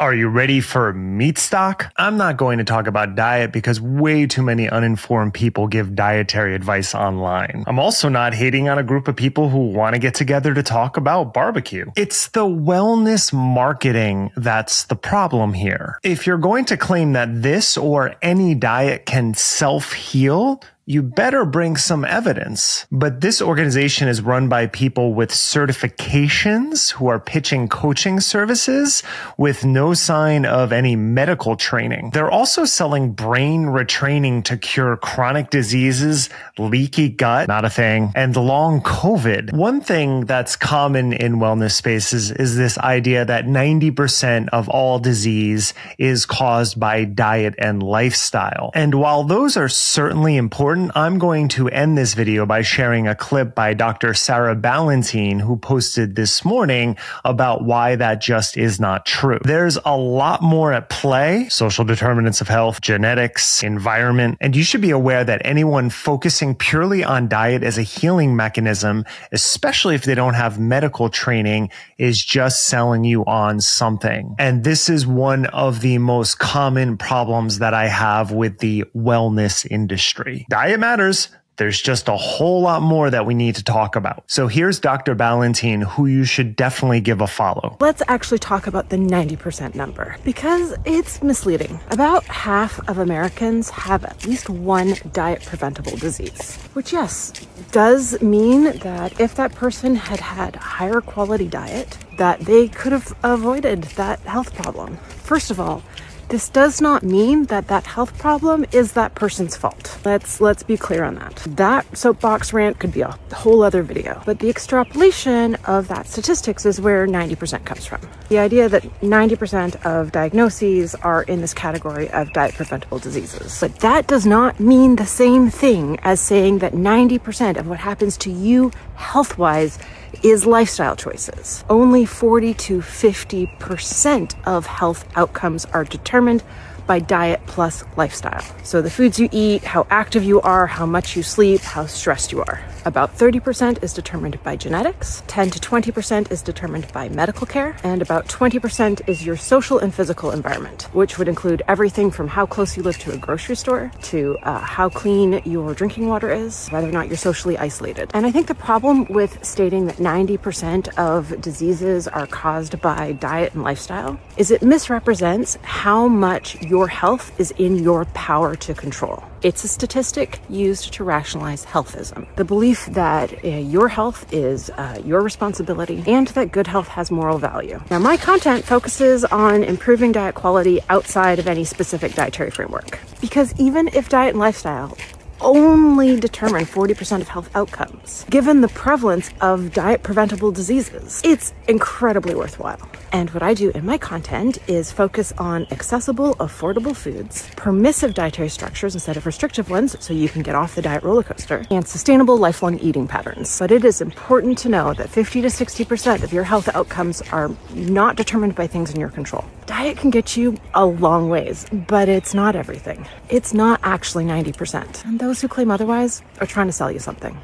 Are you ready for Meatstock? I'm not going to talk about diet because way too many uninformed people give dietary advice online. I'm also not hating on a group of people who want to get together to talk about barbecue. It's the wellness marketing that's the problem here. If you're going to claim that this or any diet can self heal, you better bring some evidence. But this organization is run by people with certifications who are pitching coaching services with no sign of any medical training. They're also selling brain retraining to cure chronic diseases, leaky gut, not a thing, and long COVID. One thing that's common in wellness spaces is this idea that 90% of all disease is caused by diet and lifestyle. And while those are certainly important, I'm going to end this video by sharing a clip by Dr. Sarah Ballantyne, who posted this morning about why that just is not true. There's a lot more at play, social determinants of health, genetics, environment, and you should be aware that anyone focusing purely on diet as a healing mechanism, especially if they don't have medical training, is just selling you on something. And this is one of the most common problems that I have with the wellness industry. Diet it matters. There's just a whole lot more that we need to talk about. So here's Dr. Ballantyne, who you should definitely give a follow. Let's actually talk about the 90% number because it's misleading. About half of Americans have at least one diet preventable disease, which, yes, does mean that if that person had had higher quality diet, that they could have avoided that health problem. First of all, this does not mean that that health problem is that person's fault. Let's let's be clear on that. That soapbox rant could be a whole other video, but the extrapolation of that statistics is where 90% comes from. The idea that 90% of diagnoses are in this category of diet preventable diseases. But that does not mean the same thing as saying that 90% of what happens to you health-wise is lifestyle choices. Only 40 to 50% of health outcomes are determined by diet plus lifestyle. So the foods you eat, how active you are, how much you sleep, how stressed you are. About 30% is determined by genetics, 10 to 20% is determined by medical care, and about 20% is your social and physical environment, which would include everything from how close you live to a grocery store to uh, how clean your drinking water is, whether or not you're socially isolated. And I think the problem with stating that 90% of diseases are caused by diet and lifestyle is it misrepresents how much your health is in your power to control. It's a statistic used to rationalize healthism. The belief that uh, your health is uh, your responsibility and that good health has moral value. Now, my content focuses on improving diet quality outside of any specific dietary framework. Because even if diet and lifestyle only determine 40% of health outcomes. Given the prevalence of diet preventable diseases, it's incredibly worthwhile. And what I do in my content is focus on accessible, affordable foods, permissive dietary structures instead of restrictive ones so you can get off the diet roller coaster, and sustainable lifelong eating patterns. But it is important to know that 50 to 60% of your health outcomes are not determined by things in your control. Diet can get you a long ways, but it's not everything. It's not actually 90%. And those who claim otherwise are trying to sell you something.